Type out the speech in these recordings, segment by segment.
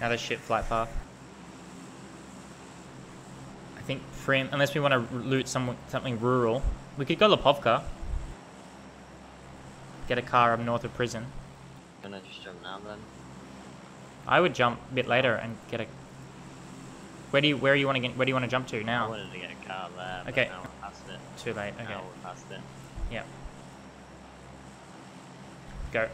Another shit flight path. I think free, unless we want to loot some something rural, we could go Lipovka. Get a car up north of prison. Gonna just jump now then. I would jump a bit later and get a. Where do you where you want to get? Where do you want to jump to now? I wanted to get a car there, Okay. now we're past it. Too late. Okay. Now we're past it. Yep. Go.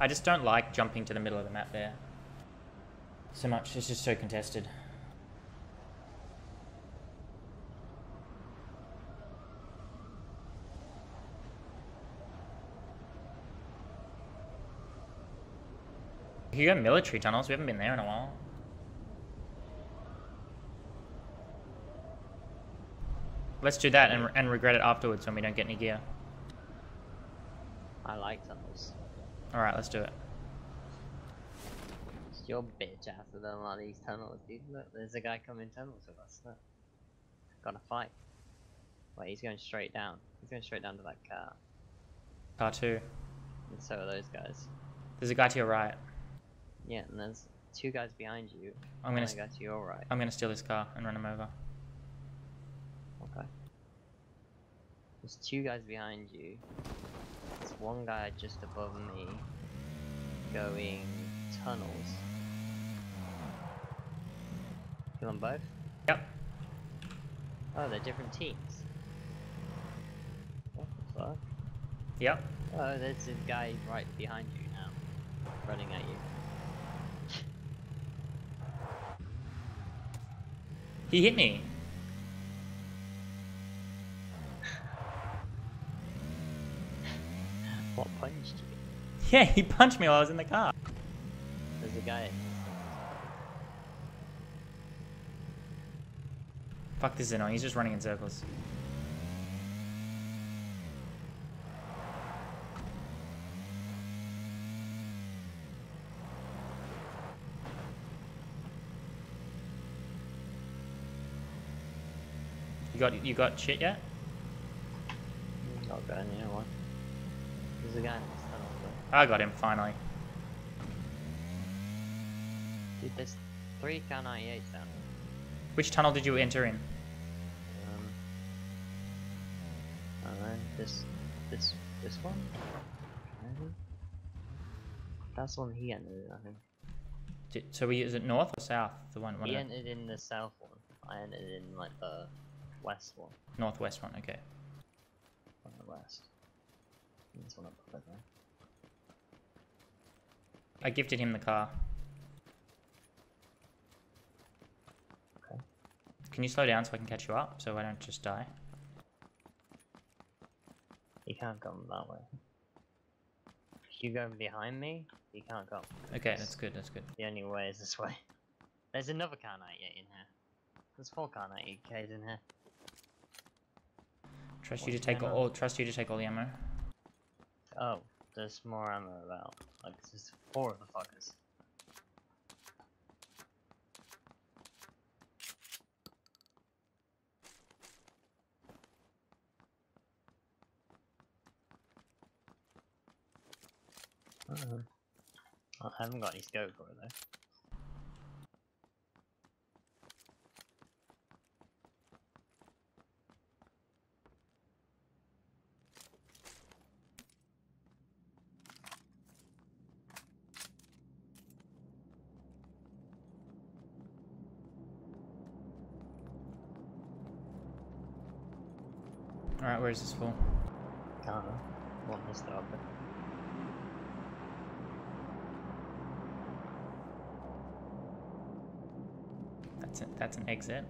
I just don't like jumping to the middle of the map there. So much. It's just so contested. You go military tunnels. We haven't been there in a while. Let's do that and, and regret it afterwards when we don't get any gear. I like tunnels. Alright, let's do it. It's your bitch after them on these tunnels, dude. Look, there's a guy coming tunnels with us. Look. Gotta fight. Wait, he's going straight down. He's going straight down to that car. Car 2. And so are those guys. There's a guy to your right. Yeah, and there's two guys behind you. I'm gonna a guy to your right. I'm gonna steal this car and run him over. Okay. There's two guys behind you. One guy just above me going tunnels. Kill them both? Yep. Oh, they're different teams. What the fuck? Yep. Oh, there's a guy right behind you now, running at you. He hit me. What punched you? Yeah, he punched me while I was in the car. There's a guy. Fuck, this is annoying. He's just running in circles. You got you got shit yet? Not going near one. There's a guy in this tunnel. though. I got him finally. Dude, there's three Kar 98s down here. Which tunnel did you enter in? Um, I don't know, this, this, this one? Maybe? That's the one he entered in, I think. Did, so we is it north or south? The one, one He entered in the south one. I entered in, like, the west one. northwest one. Okay. On the west. This one up there. I gifted him the car. Okay. Can you slow down so I can catch you up so I don't just die? He can't come that way. If you go behind me, he can't come. Okay, that's good. That's good. The only way is this way. There's another Kar 98 in here. There's four Kar 98Ks in here. Trust you to take ammo? all. Trust you to take all the ammo. Oh, there's more ammo about. Like, there's four of the fuckers. Uh, I haven't got any scope for it though. Right, where's this for? Can't. Want this to open. That's it. That's an exit.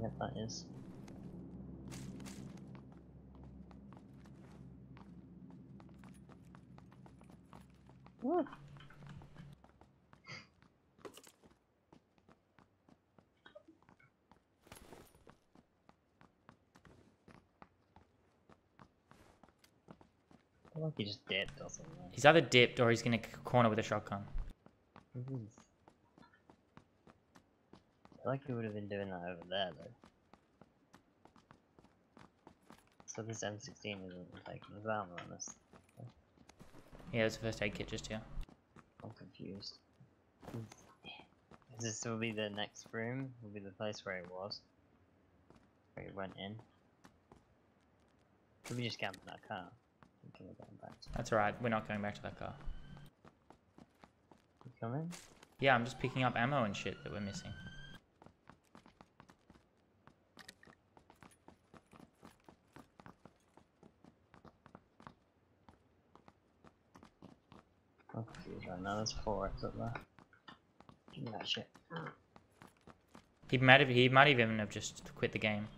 Yeah, that is. I feel like he just dipped or something. He's either dipped or he's gonna corner with a shotgun. I feel like he would have been doing that over there though. So this M16 isn't taking his armor on this. Yeah, there's a first aid kit just here. I'm confused. Is this will be the next room? Will be the place where it was? Where it went in? Could we just camp in that car? Thinking we're going back. to- That's alright, we're not going back to that car. You coming? Yeah, I'm just picking up ammo and shit that we're missing. Oh, I'm confused right now. There's four up there. Uh, give me that shit. He might have, he might even have just quit the game.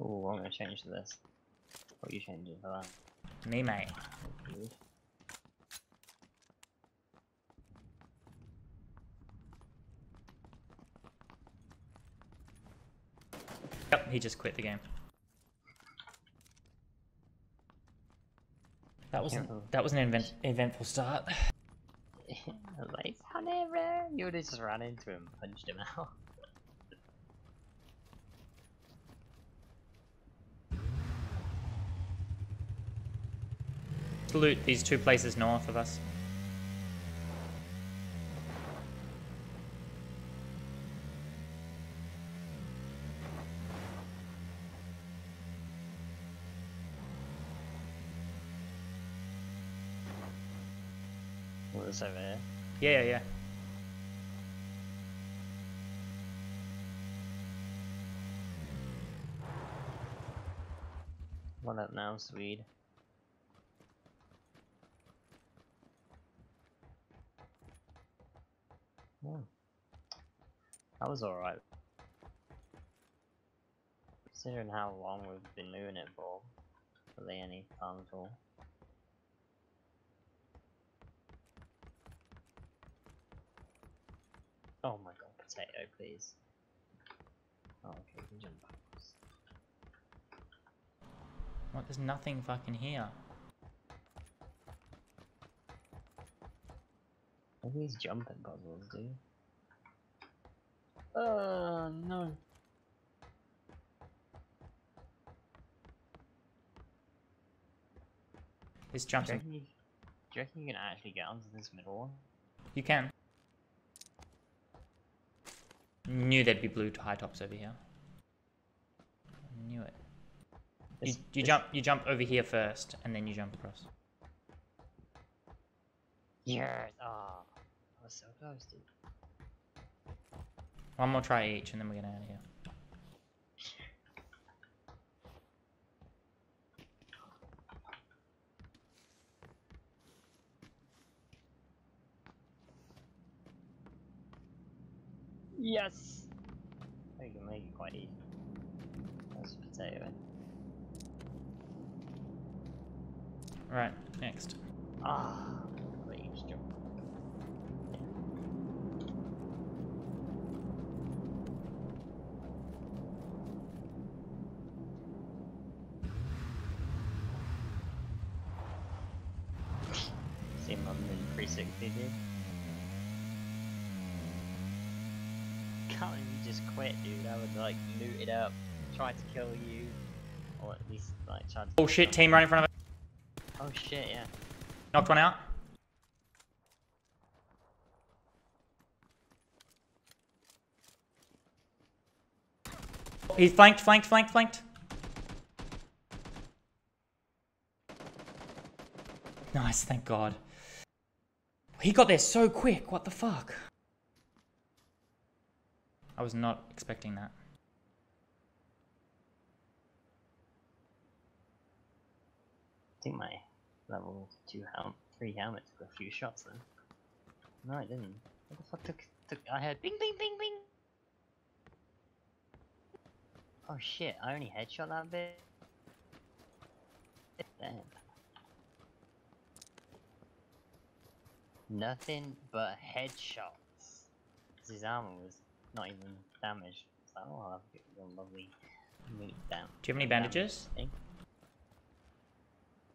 Ooh, I'm gonna change to this. What are you changing for that? Me, mate. Yep, he just quit the game. That wasn't that was an event, eventful start. like, never. You would have just ran into him, punched him out. To loot these two places north of us. What was over here? Yeah, yeah, yeah. What up now, Swede? Hmm. That was alright. Considering how long we've been doing it for, really any time at all. Oh my god, potato, please. Oh, okay, we can jump backwards. What? There's nothing fucking here. At these jumping puzzles, dude. Oh no. This Do jumps. you, reckon you, do you reckon you can actually get onto this middle one? You can. Knew there'd be blue high tops over here. Knew it. You, you this- jump. You jump over here first, and then you jump across. Yes! Ah, oh, I was so close, dude. One more try each, and then we're getting out of here. Yes! I can make it quite easy. That's a potato. Right. Next. Ah, wait, you just jump. See London 360, dude. Can't you just quit, dude? I would like loot it up, try to kill you, or at least like try to. Oh shit! Team right in front of us. Oh shit, yeah. Knocked one out. He's flanked, flanked, flanked, flanked. Nice, thank God. He got there so quick, what the fuck? I was not expecting that. I think my level two helm, three helmet took a few shots then. No, it didn't. What the fuck took? took I heard bing, bing, bing, bing. Oh shit! I only headshot that bit. Damn. Nothing but headshots. His armor was not even damaged. So oh, I'll have a lovely meat down. Do you have any bandages? thing.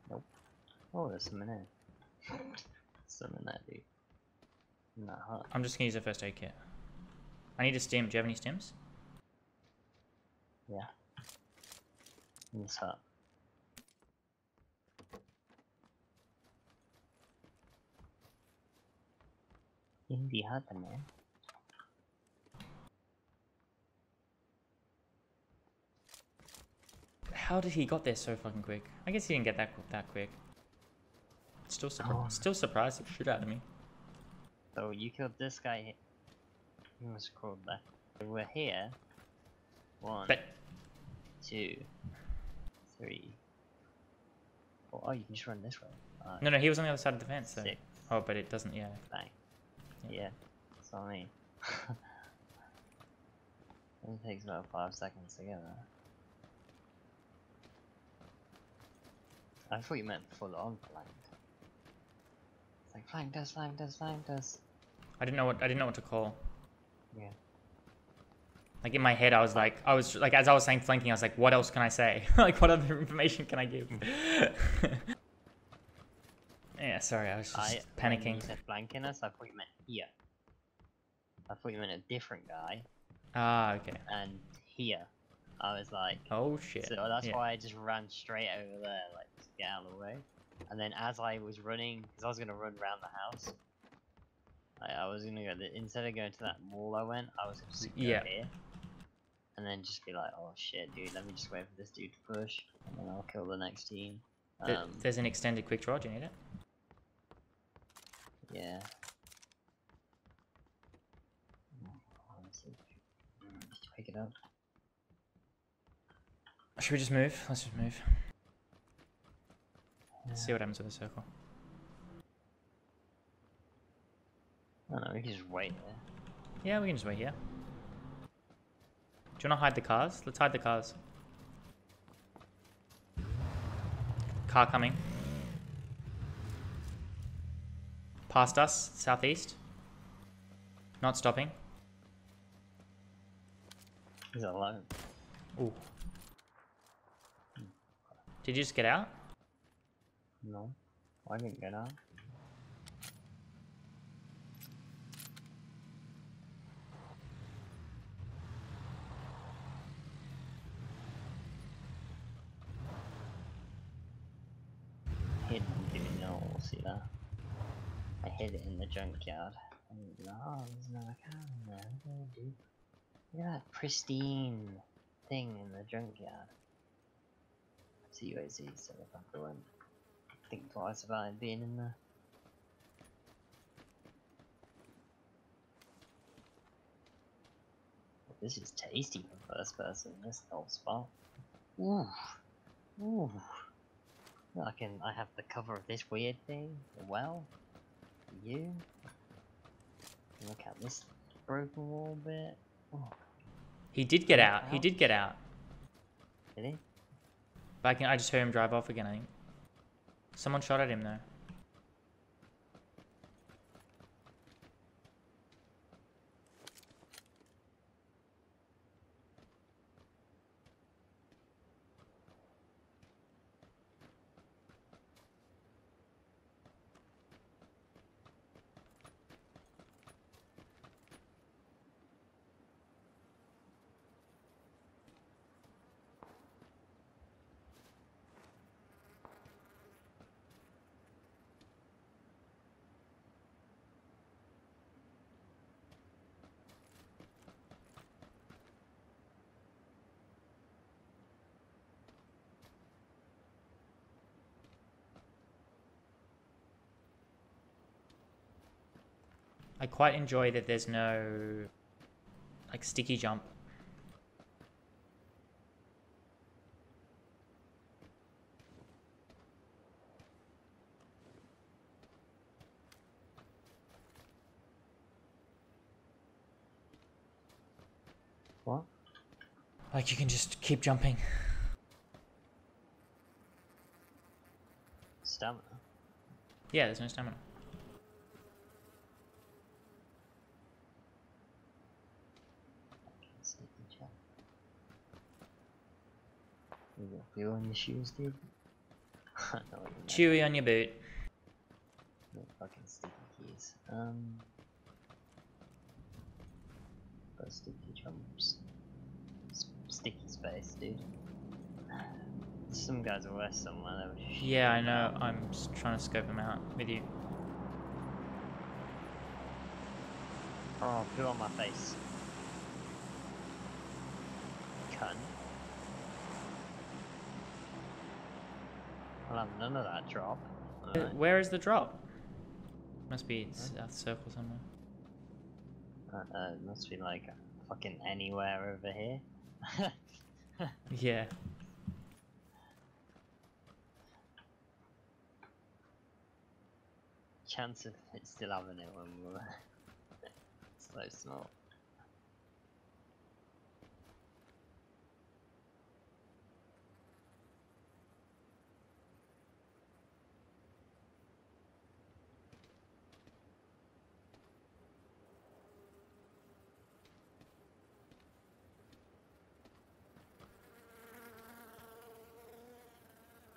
Nope. Oh, there's some in there. some in there, dude. In that. I'm just gonna use a first aid kit. I need a stim. Do you have any stims? Yeah. In this hut. Indie hata man. How did he got there so fucking quick? I guess he didn't get that qu- that quick. Still, surpri- Oh. still surprised the shit out of me. So you killed this guy. he- have crawled back. We're here. One, But two, three. four. Oh, you can just run this way. No, no, he was on the other side of the fence. So. six. Oh, but it doesn't. Yeah. Bang. Yeah. it's on me. It takes about five seconds to get there. I thought you meant full on flanked. It's like flanked us, flanked us, flanked us. I didn't know what I didn't know what to call. Yeah. Like in my head, I was like, I was like, as I was saying flanking, I was like, what else can I say? like, what other information can I give? Mm. yeah, sorry, I was just I when you panicking. said flanking us, I thought you meant here. I thought you meant a different guy, Ah, okay. and here. I was like, Oh shit. So that's yeah. why I just ran straight over there, like to get out of the way. And then as I was running, because I was gonna run around the house, I, I was gonna go the, instead of going to that mall I went, I was just gonna Yeah. go here, and then just be like, oh shit, dude, let me just wait for this dude to push, and then I'll kill the next team. Um, There's an extended quick draw. Do you need it? Yeah. Just pick it up. Should we just move? Let's just move. Let's see what happens with the circle. I don't know, we can just wait there. Yeah, we can just wait here. Do you want to hide the cars? Let's hide the cars. Car coming. Past us, southeast. Not stopping. He's alone. Ooh. Did you just get out? No, I didn't get out. Hidden, dude, no, we'll see that. I hid it in the oh. What do I do? Look at that pristine thing in the junkyard. CUAZ, so if I go in think twice about it being in there. This is tasty for first person, this whole spot. Ooh. Ooh. I can I have the cover of this weird thing as well. You. Look at this broken wall bit. Oh, He did get out. He did get out. did he? But I, can, I just heard him drive off again, I think. Someone shot at him though. Quite enjoy that there's no like sticky jump. What? Like you can just keep jumping. Stamina. Yeah, there's no stamina. Sneaky jump. You on your shoes, dude? I know what you meant. Chewy on your boot. No fucking sticky keys. Um. Got sticky jumps. Sticky space, dude. Some guys are worse somewhere. Yeah, I know. I'm just trying to scope him out with you. Oh, poo on my face. Cunt. I'll have none of that drop. Uh, Alright. Where is the drop? Must be South Circle somewhere. Uh, uh, it must be like fucking anywhere over here. Yeah. Chance of it still having it when we're so small.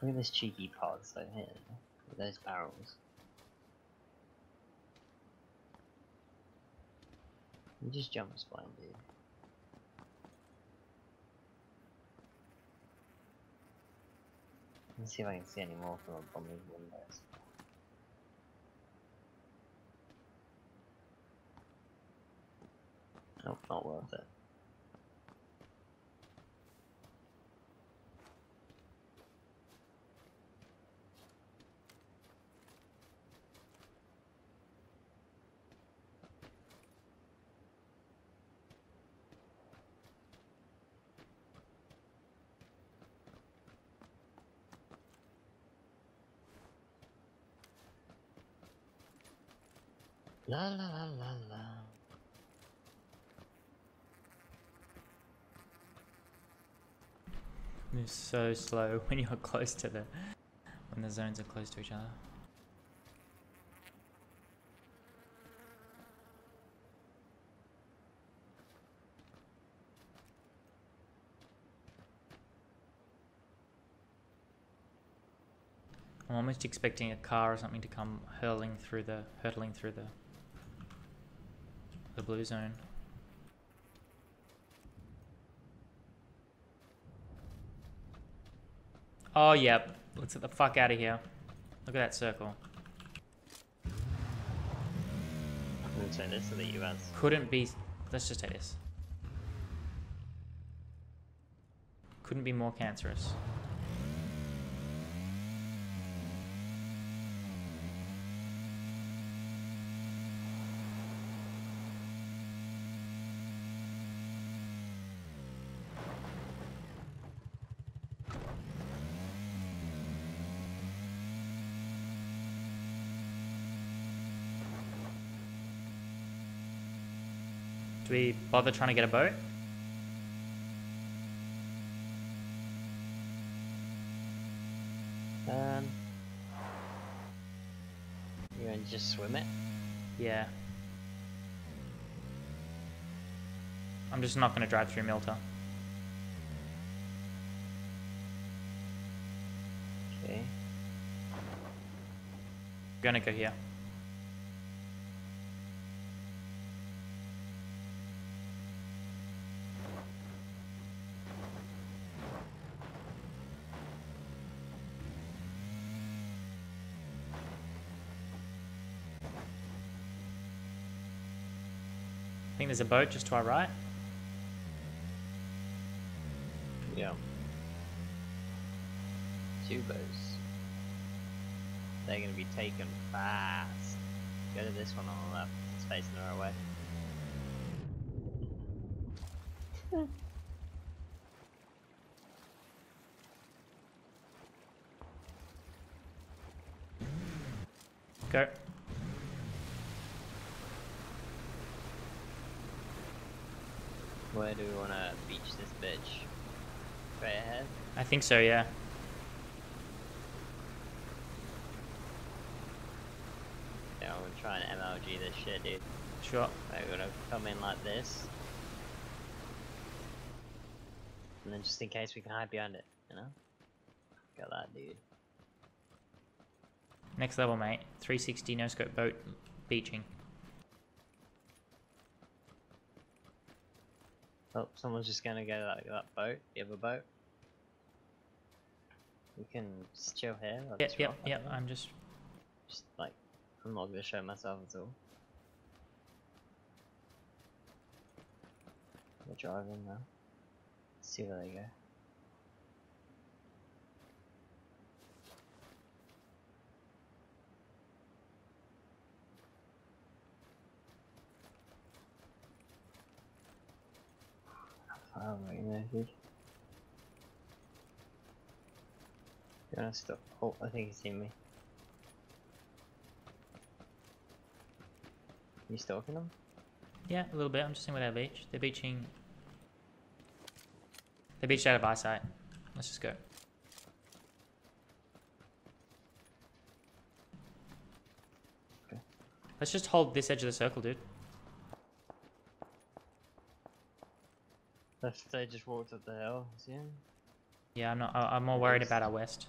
Look at this cheeky pods over here, with those barrels. You just jump spine, dude. Let's see if I can see any more from above these windows. Nope, not worth it. La la la la la. Move so slow when you're close to the when the zones are close to each other. I'm almost expecting a car or something to come hurling through the hurtling through the the blue zone. Oh yep. Let's get the fuck out of here. Look at that circle. We'll take this to the US. Couldn't be. Let's just take this. Couldn't be more cancerous. We bother trying to get a boat? Um, you gonna just swim it? Yeah. I'm just not going to drive through Mylta. Okay. Gonna go here. There's a boat just to our right. Yeah. Two boats. They're gonna be taken fast. Go to this one on the left. It's facing the right way. Go. Where do we wanna beach this bitch? Right ahead? I think so, yeah. Yeah, I'm gonna try and MLG this shit, dude. Sure. We're gonna come in like this. And then just in case we can hide behind it, you know? Got that, dude. Next level, mate. 360 no scope boat beaching. Oh, someone's just gonna go that, that boat, have a boat. We can just chill here. Yep, yep, yep, I'm just... Just like, I'm not gonna show myself at all. We're driving now. Let's see where they go. How far away now, dude? You wanna stop? Oh, I think he's seen me. You stalking them? Yeah, a little bit. I'm just seeing where they beach. They're beaching. They beached out of eyesight. Let's just go. Okay. Let's just hold this edge of the circle, dude. They just walked up the hill, see him? Yeah, I'm not. I- I'm more worried about our west.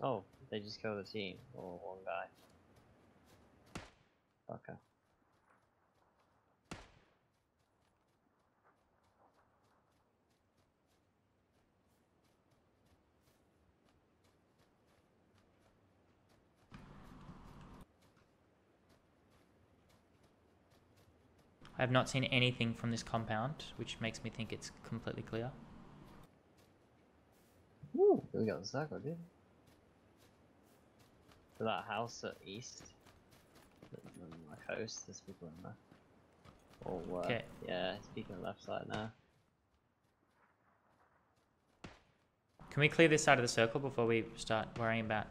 Oh, they just killed the team or one guy. Okay. I have not seen anything from this compound, which makes me think it's completely clear. We got the circle, dude. To that house at east. On the coast, there's people in there. Oh, uh, Okay. yeah, speaking of left side now. Can we clear this side of the circle before we start worrying about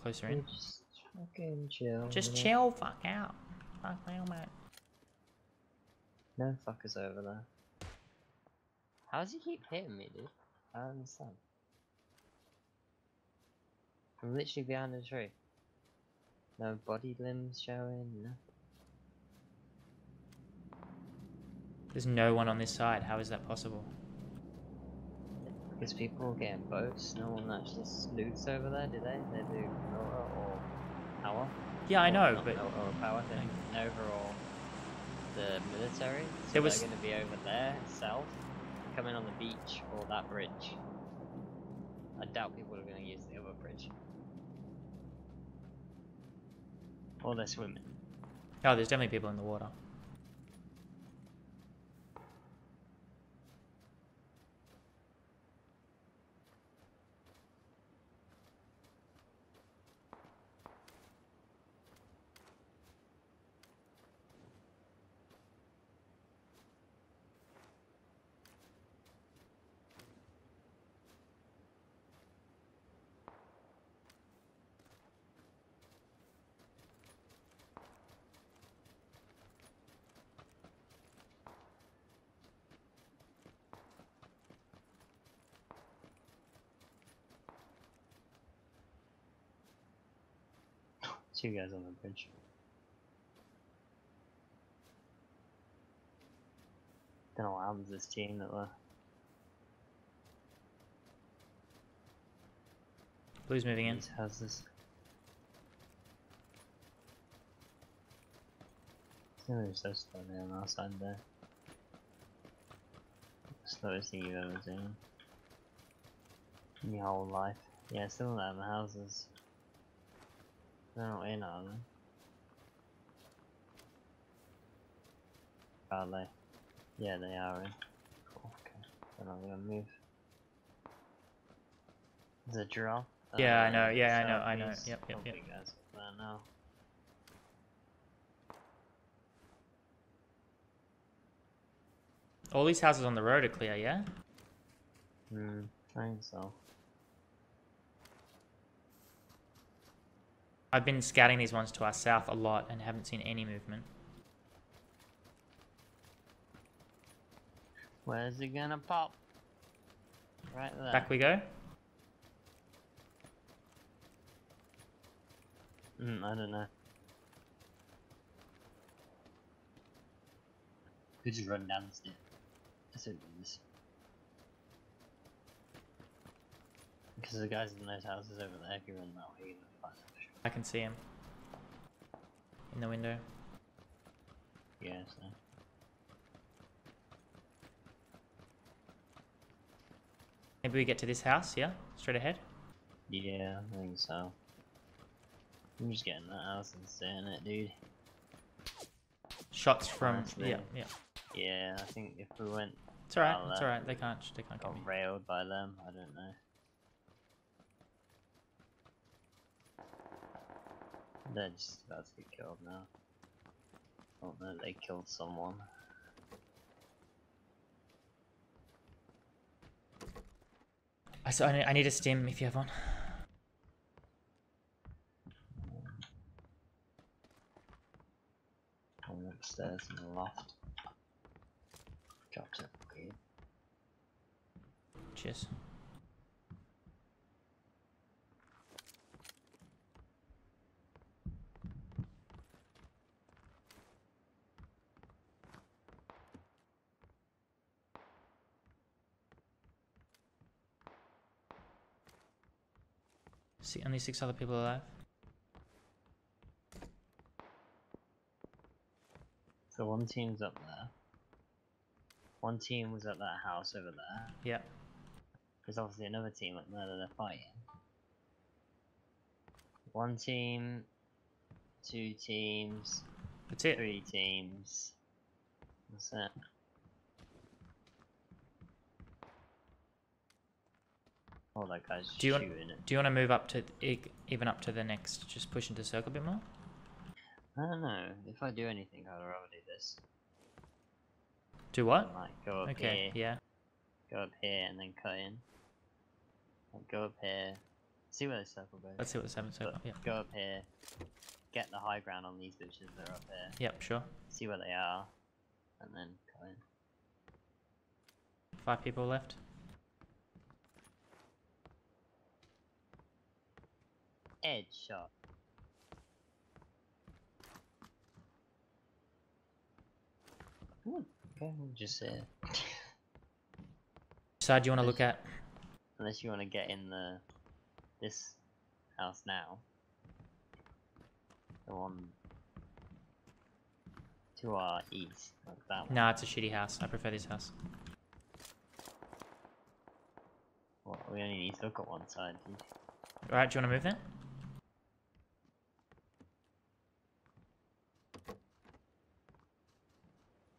closer in? Just fucking chill. Just chill, fuck out. Fuck out, mate. No fuckers over there. How does he keep hitting me, dude? I don't understand. I'm literally behind a tree. No body limbs showing, no. There's no one on this side. How is that possible? Because people are getting boats, no one actually sleuths over there, do they? They do Nova or Power. Yeah, I know, but Nova or Power, they or the military. So There was- they're going to be over there, south, coming on the beach or that bridge. I doubt people are going to use the other bridge. Or they're swimming. oh, there's definitely people in the water. Two guys on the bridge. Don't know what happened to this team that were. Blue's moving in. Houses. It's so slow there on our side there. Slowest thing you've ever seen. In your whole life. Yeah, still not in the houses. They're not in, are they? Are they? Yeah, they are in. Cool, okay. They're not gonna move. There's a drop. Yeah, I uh, know, yeah, I know, I know. Yep, yep, yep. guys there now. All these houses on the road are clear, yeah? Hmm, I think so. I've been scouting these ones to our south a lot and haven't seen any movement. Where's it gonna pop? Right there. Back we go. Hmm, I don't know. Could just run down the stairs. That's it is. Because the guys in those houses over there, if you run that way, you're gonna find them for sure. I can see him. In the window. Yeah, so. Maybe we get to this house, yeah? Straight ahead. Yeah, I think so. I'm just getting that house and staying it, dude. Shots from Nice, yeah, yeah. Yeah, I think if we went It's alright. It's alright. They can't. They can't get me. railed by them, I don't know. They're just about to get killed now. Oh no, they killed someone. I so I need, I need a stim if you have one. Going upstairs in the loft. Dropped it. Cheers. See, only six other people alive. So one team's up there. One team was at that house over there. Yep. There's obviously another team up there that they're fighting. One team, two teams, That's it. three teams. That's it. Oh, that guy's Do you want- shooting it. Do you want to move up to even up to the next? Just push into circle a bit more. I don't know. If I do anything, I'd rather do this. Do what? Like go up Okay. here, Yeah. go up here, and then cut in. Like, go up here. See where the circle goes. Let's see what the seven circle. Yeah. go up here. Get the high ground on these bitches that are up here. Yep. Sure. See where they are, and then cut in. Five people left. Edge shot. Ooh, okay, we'll just say it. Side you want to look at? Unless you want to get in the this house now. The one to our east, like that one. Nah, it's a shitty house. I prefer this house. Well, we only need to look at one side. dude. All right. Do you want to move then?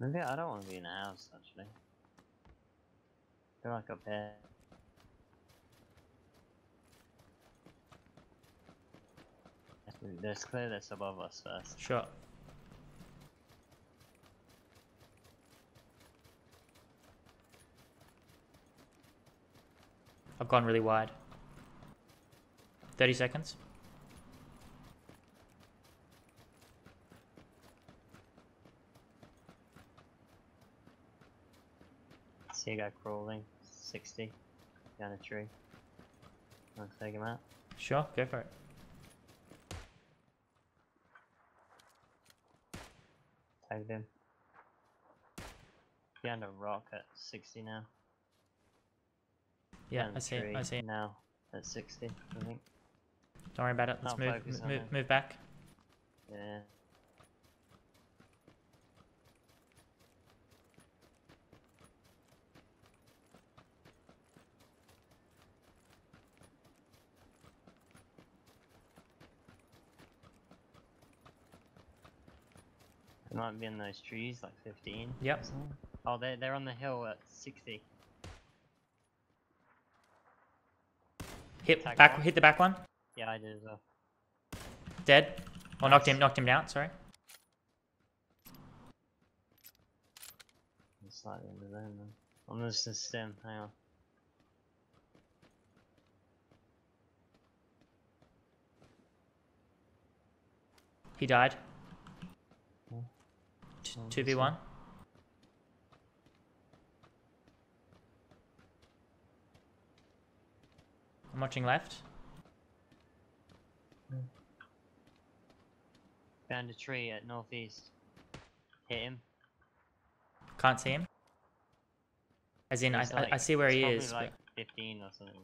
Maybe I don't want to be in a house actually. Go like up here. Let's clear this above us first. Sure. I've gone really wide. 30 seconds. See a guy crawling, 60, down a tree. Want to take him out? Sure, go for it. Tagged him. Behind a rock at 60 now. Yeah, I see it. I see it. Now at 60, I think. Don't worry about it. Let's move, focus m- on move, move back. Yeah. They might be in those trees, like 15. Yep. Oh, they're, they're on the hill at 60. Hit Tag back. one. Hit the back one. Yeah, I did as well. Dead. Or knocked him. Knocked him down. Sorry. I'm slightly under there then. I'm just a stem, hang on. He died. T- Two v one. I'm watching left. Found a tree at northeast. Hit him. Can't see him. As in, I, He's I, see where he is. but- like 15 or something.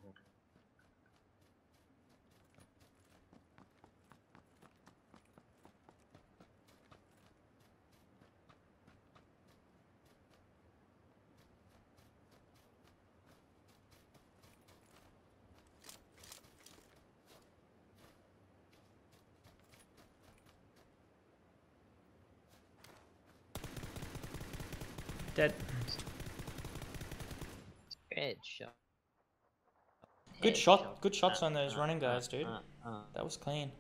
Dead. Head shot. Good Head shot. Good shots Uh, on those uh, running guys, dude. uh, uh. That was clean.